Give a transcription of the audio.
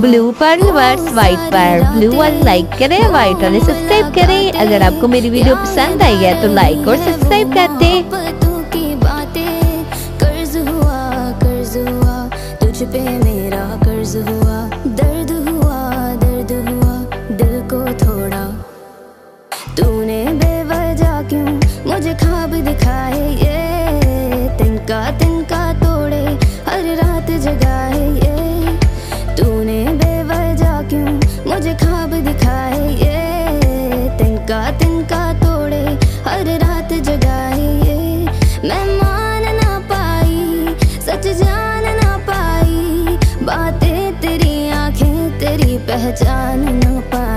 Blue पर reverse white पर blue वाले लाइक करें व्हाइट वाले सब्सक्राइब करें. अगर आपको मेरी वीडियो पसंद आई है तो लाइक और सब्सक्राइब कर दें तुझ पे मेरा कर्ज हुआ दर्द हुआ दर्द हुआ दिल को थोड़ा तूने बेवजह क्यों मुझे खाब दिखाए? ये मुझे खाब दिखाए, ये तिनका तिनका तोड़े, हर रात जगाए, ये मैं मान ना पाई, सच जान ना पाई, बातें तेरी आँखें तेरी पहचान ना पाई।